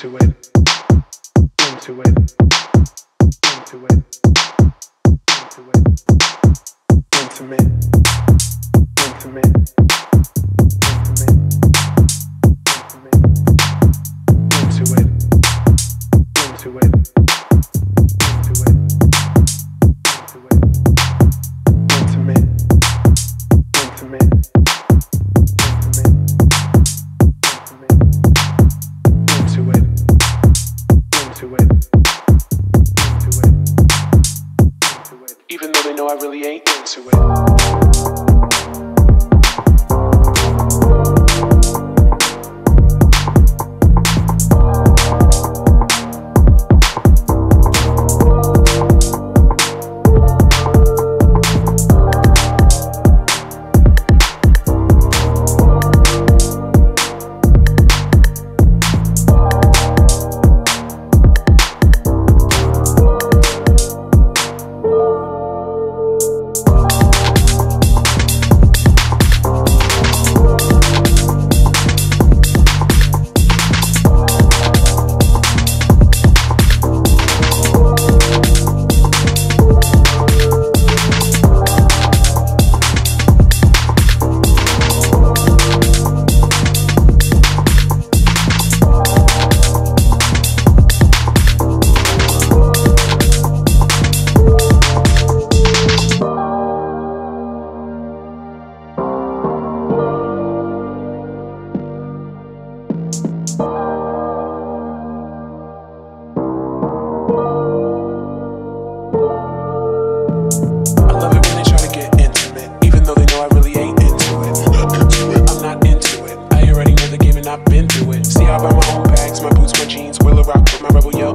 into it, into it, into it, into it, into me. will rock with my rebel, yo,